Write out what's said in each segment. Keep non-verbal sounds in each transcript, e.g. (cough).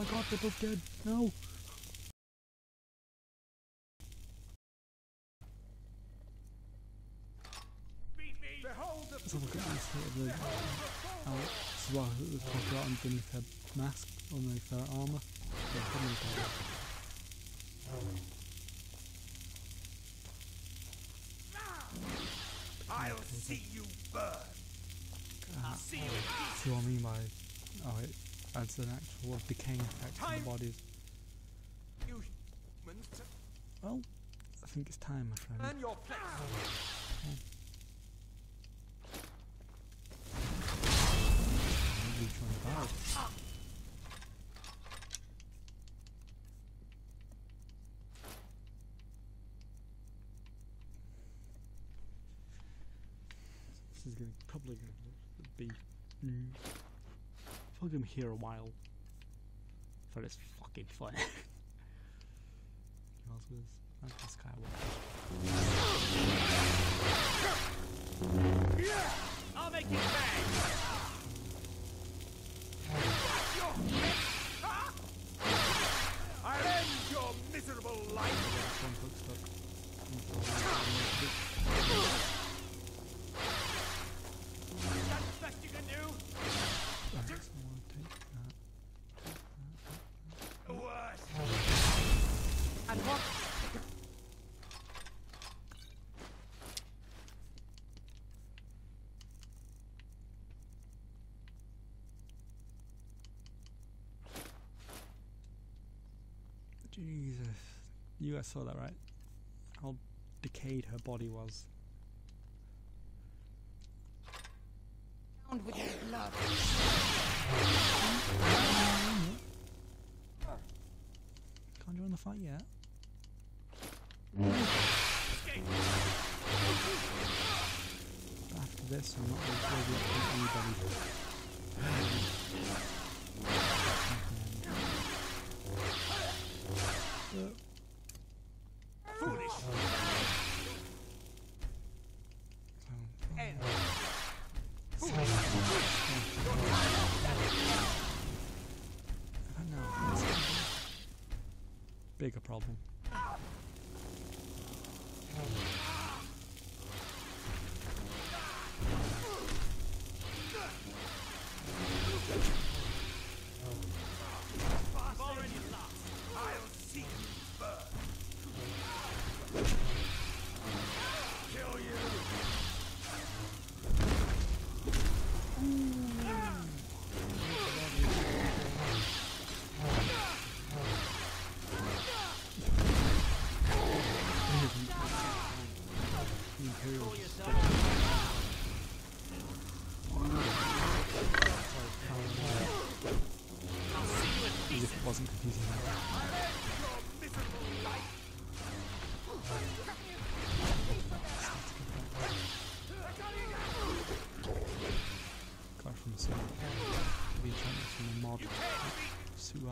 my god, they're both dead. No. A look at this the out. Why the talk out underneath her mask, underneath her armour. Yeah, underneath her. I'll see you burn. Uh, see what I mean by oh it adds an actual decaying effect to Time. the bodies. You humans to Well, I think it's time, my friend. earn your place. Maybe try and die. This is gonna probably gonna be mm, gonna be here a while. For this fucking fun. Else was like this guy I'll make you pay. I'll end your miserable life. (laughs) Jesus. You guys saw that, right? How decayed her body was. Found with your blood. Can't the fight yet. After this, I'm not going to be update anybody. Foolish. End. I don't know. Bigger problem.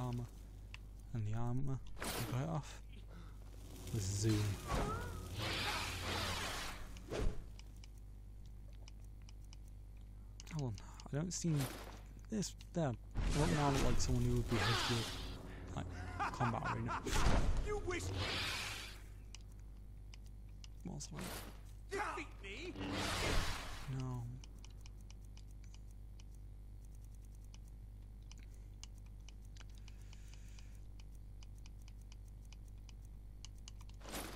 Armor. And the armor. I got it off. The zoom. Oh, Hold on. I don't see this there. I don't now look like someone who would be to like combat arena. You wish What's like? defeat me? No.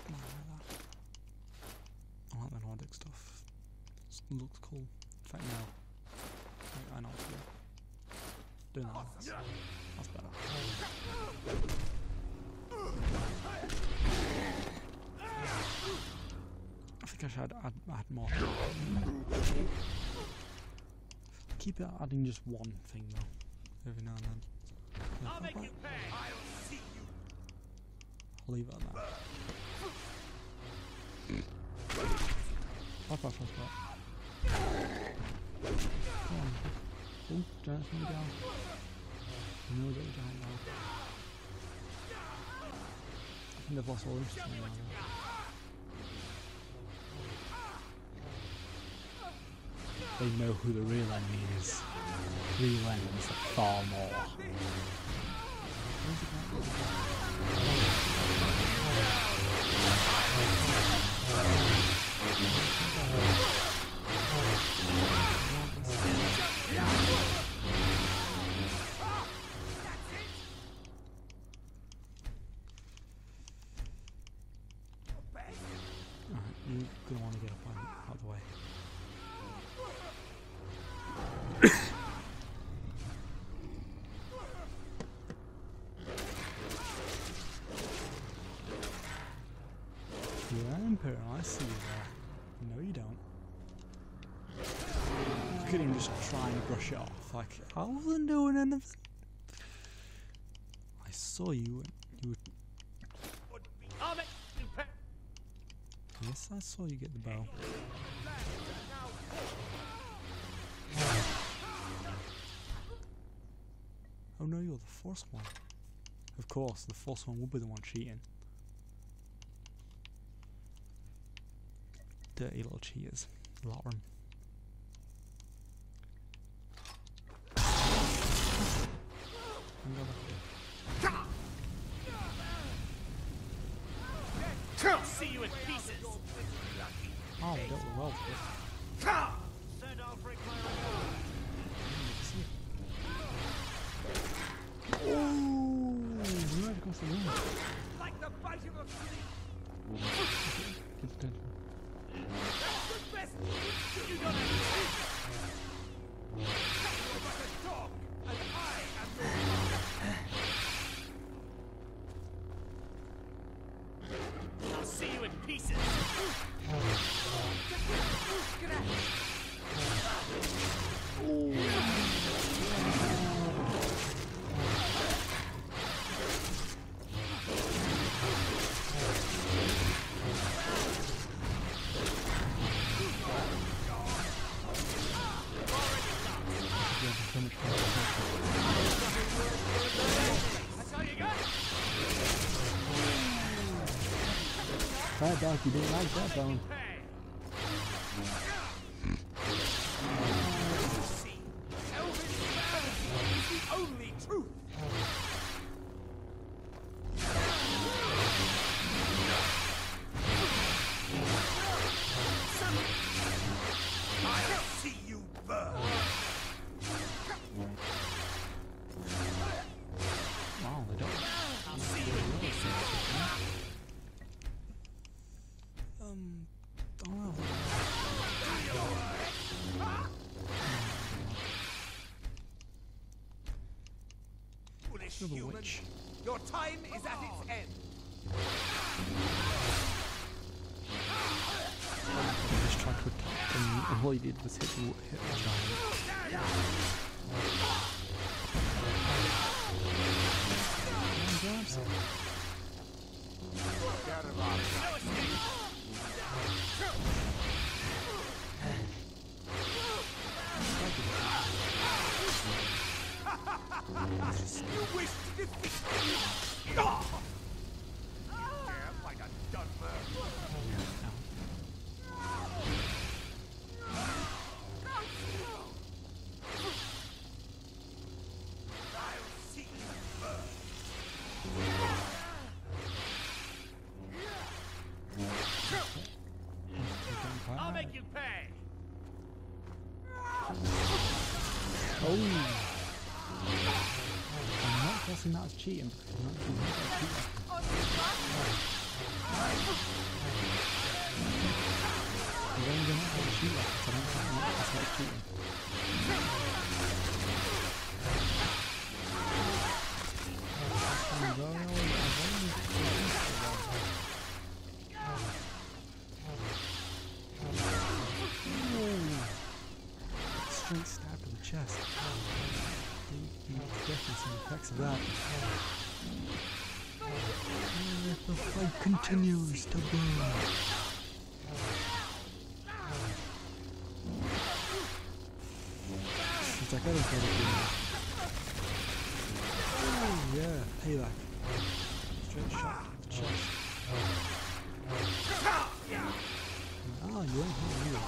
I like that. I like the Nordic stuff. It looks cool. In fact, no. Wait, I know it's good. Doing that. That's, that's better. I think I should add, add more. Keep it adding just one thing though, every now and then. Yeah, I'll make you pay. I'll see you. I'll leave it at that. (laughs) Oh, nearly down. Got giant. I think they've lost all interest in. They know who the real enemy is. Real enemies are far more. I see you there. No, you don't. You couldn't even just try and brush it off. Like, I wasn't doing anything. I saw you and you were. Yes, I saw you get the bow. Oh no, you're the forced one. Of course, the forced one will be the one cheating. Dirty little cheaters. A lot of 'em. I'm gonna- I'll see you in pieces. Oh, we dealt well with this. Send Alfred Oh, right across the room. like the bite of a Get the attention. That's the best. You. You're but a dog, and I am your You didn't like that bone. You're the human. witch. Your time is at its end. I just tried to attack and all he did was hit the, hit the giant. Come on, grabs it. You (laughs) wish to defeat me. Continues to like I what you do. Oh yeah, payback. Straight shot to the chest. Ah, you won't hit me.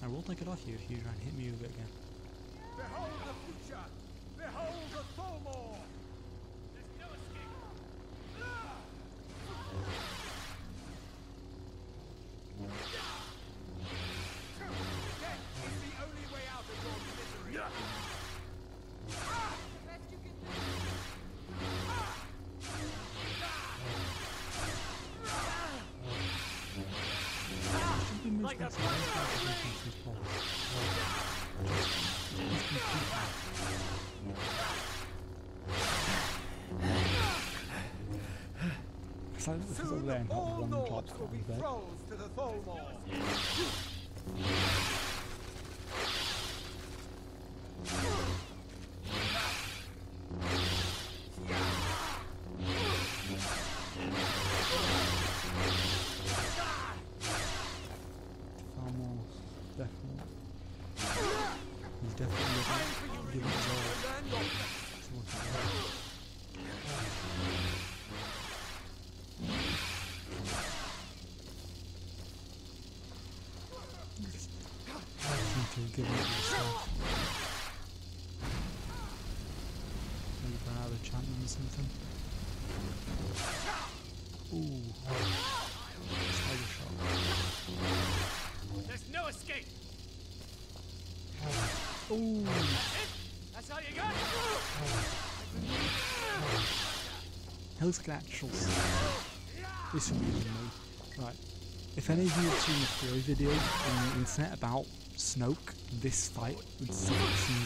I will take it off you if you try and hit me with it again. Behold the future! Behold the Thalmor! Soon laying hot all one Nords drop will be on bed. thralls to the Thalmor. (laughs) (laughs) I seem to have given. Maybe run out of enchantment or something. Ooh. Shot. There's no escape. Ooh. That's all you got. Looks like an. This would be me. Right. If any of you have seen the Fury video on the internet about Snoke, this fight would seem,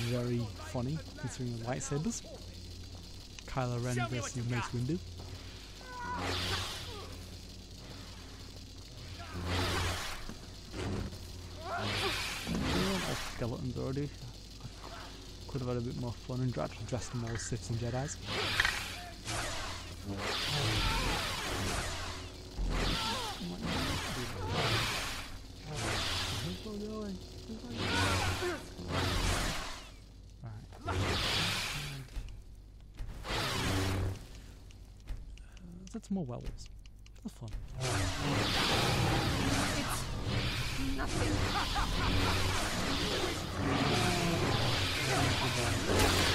very funny considering the lightsabers. Kylo Ren Show me what versus Mace. Windu. Off skeletons already. I could have had a bit more fun and actually dressed them all as Siths and Jedi's. That's more werewolves. That's fun. Nothing. (laughs)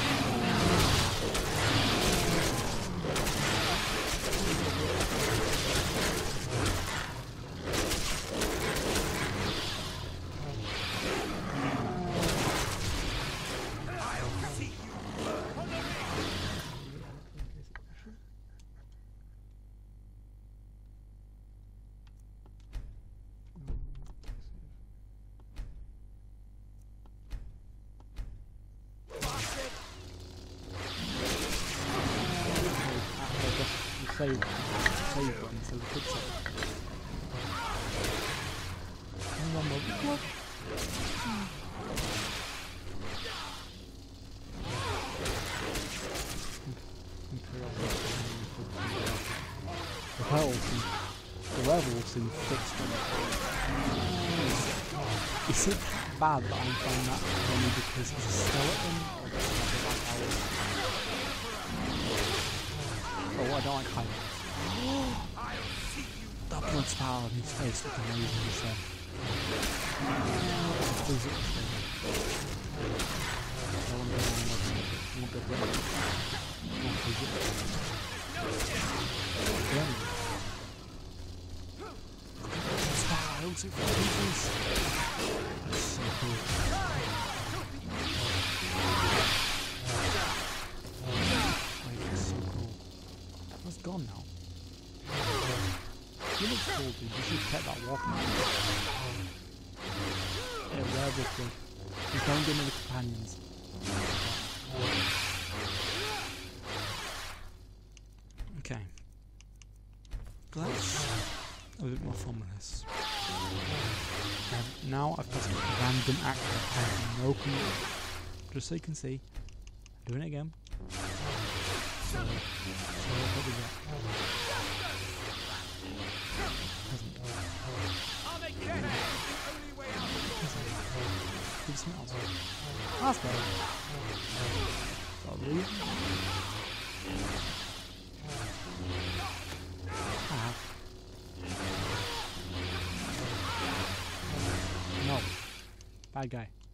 the seem fixed on Is it bad that I'm finding that funny because he's a skeleton? Or? Oh, I don't like high That blood spout on his face to go down and go fucking face. That's gone now. You look cool, dude. You should pet that walkman. Yeah, werewolf don't me the companions. Okay. Let's a bit more fun with this. Now I've pressed random actor. I have no clue. Just so you can see. Doing it again. So, so what we get? Hasn't. Bad guy.